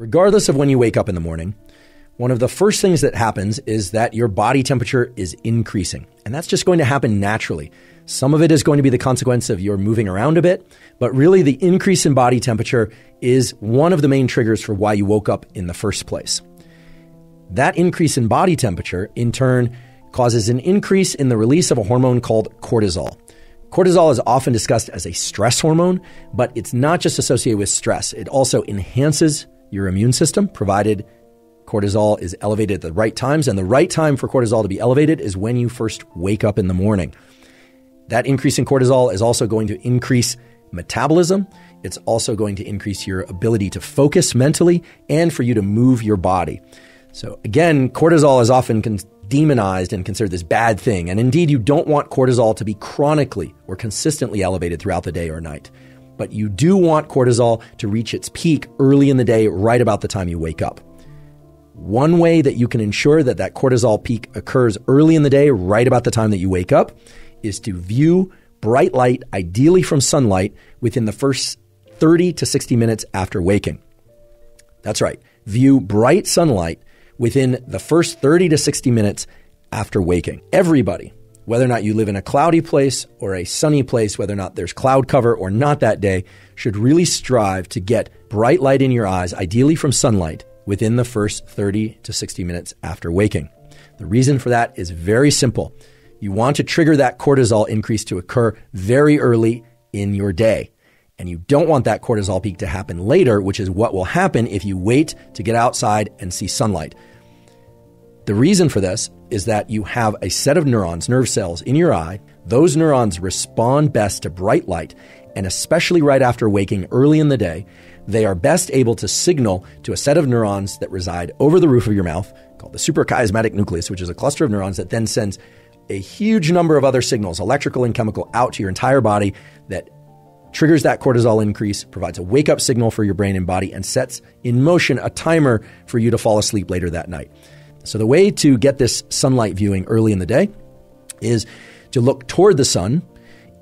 Regardless of when you wake up in the morning, one of the first things that happens is that your body temperature is increasing. And that's just going to happen naturally. Some of it is going to be the consequence of your moving around a bit, but really the increase in body temperature is one of the main triggers for why you woke up in the first place. That increase in body temperature, in turn, causes an increase in the release of a hormone called cortisol. Cortisol is often discussed as a stress hormone, but it's not just associated with stress. It also enhances your immune system, provided Cortisol is elevated at the right times, and the right time for cortisol to be elevated is when you first wake up in the morning. That increase in cortisol is also going to increase metabolism. It's also going to increase your ability to focus mentally and for you to move your body. So, again, cortisol is often con- demonized and considered this bad thing. And indeed, you don't want cortisol to be chronically or consistently elevated throughout the day or night. But you do want cortisol to reach its peak early in the day, right about the time you wake up. One way that you can ensure that that cortisol peak occurs early in the day, right about the time that you wake up, is to view bright light, ideally from sunlight, within the first 30 to 60 minutes after waking. That's right. View bright sunlight within the first 30 to 60 minutes after waking. Everybody, whether or not you live in a cloudy place or a sunny place, whether or not there's cloud cover or not that day, should really strive to get bright light in your eyes, ideally from sunlight, within the first 30 to 60 minutes after waking. The reason for that is very simple. You want to trigger that cortisol increase to occur very early in your day. And you don't want that cortisol peak to happen later, which is what will happen if you wait to get outside and see sunlight. The reason for this is that you have a set of neurons, nerve cells in your eye. Those neurons respond best to bright light, and especially right after waking early in the day, they are best able to signal to a set of neurons that reside over the roof of your mouth called the suprachiasmatic nucleus, which is a cluster of neurons that then sends a huge number of other signals, electrical and chemical, out to your entire body that triggers that cortisol increase, provides a wake up signal for your brain and body, and sets in motion a timer for you to fall asleep later that night. So, the way to get this sunlight viewing early in the day is to look toward the sun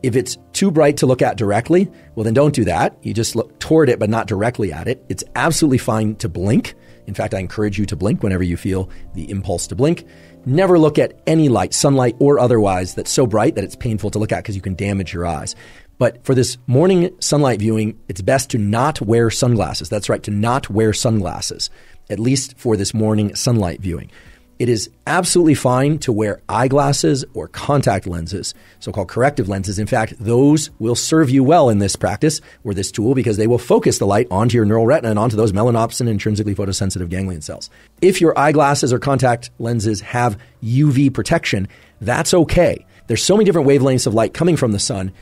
if it's too bright to look at directly, well, then don't do that. You just look toward it, but not directly at it. It's absolutely fine to blink. In fact, I encourage you to blink whenever you feel the impulse to blink. Never look at any light, sunlight or otherwise, that's so bright that it's painful to look at because you can damage your eyes. But for this morning sunlight viewing, it's best to not wear sunglasses. That's right, to not wear sunglasses, at least for this morning sunlight viewing. It is absolutely fine to wear eyeglasses or contact lenses, so called corrective lenses. In fact, those will serve you well in this practice or this tool because they will focus the light onto your neural retina and onto those melanopsin intrinsically photosensitive ganglion cells. If your eyeglasses or contact lenses have UV protection, that's okay. There's so many different wavelengths of light coming from the sun,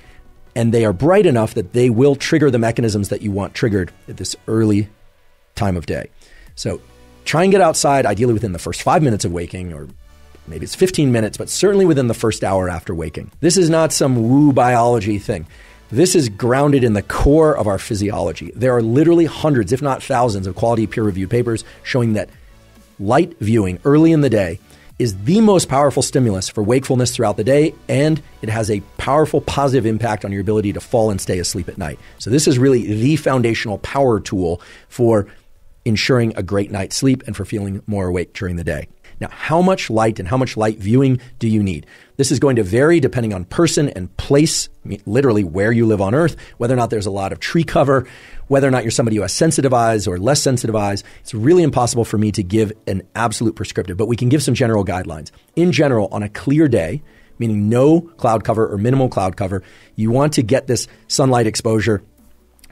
and they are bright enough that they will trigger the mechanisms that you want triggered at this early time of day. So Try and get outside, ideally within the first five minutes of waking, or maybe it's 15 minutes, but certainly within the first hour after waking. This is not some woo biology thing. This is grounded in the core of our physiology. There are literally hundreds, if not thousands, of quality peer reviewed papers showing that light viewing early in the day is the most powerful stimulus for wakefulness throughout the day, and it has a powerful positive impact on your ability to fall and stay asleep at night. So, this is really the foundational power tool for ensuring a great night's sleep and for feeling more awake during the day. Now, how much light and how much light viewing do you need? This is going to vary depending on person and place, literally where you live on Earth, whether or not there's a lot of tree cover, whether or not you're somebody who has sensitive eyes or less sensitive eyes. It's really impossible for me to give an absolute prescriptive, but we can give some general guidelines. In general, on a clear day, meaning no cloud cover or minimal cloud cover, you want to get this sunlight exposure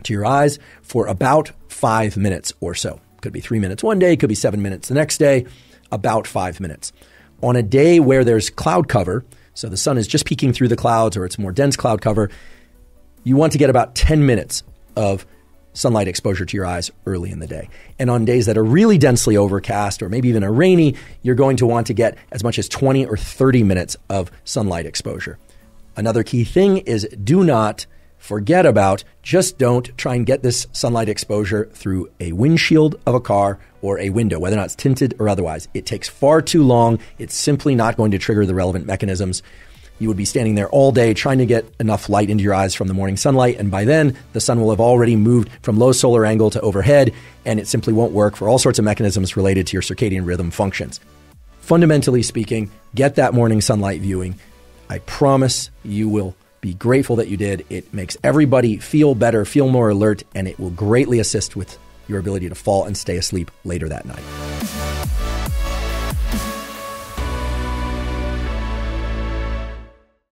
to your eyes for about five minutes or so. Could be three minutes one day, could be seven minutes the next day, about five minutes. On a day where there's cloud cover, so the sun is just peeking through the clouds or it's more dense cloud cover, you want to get about 10 minutes of sunlight exposure to your eyes early in the day. And on days that are really densely overcast or maybe even a rainy, you're going to want to get as much as 20 or 30 minutes of sunlight exposure. Another key thing is do not forget about. Just don't try and get this sunlight exposure through a windshield of a car or a window, whether or not it's tinted or otherwise. It takes far too long. It's simply not going to trigger the relevant mechanisms. you would be standing there all day trying to get enough light into your eyes from the morning sunlight. And by then, the sun will have already moved from low solar angle to overhead, and it simply won't work for all sorts of mechanisms related to your circadian rhythm functions. Fundamentally speaking, get that morning sunlight viewing. I promise you will be grateful that you did. It makes everybody feel better, feel more alert, and it will greatly assist with your ability to fall and stay asleep later that night.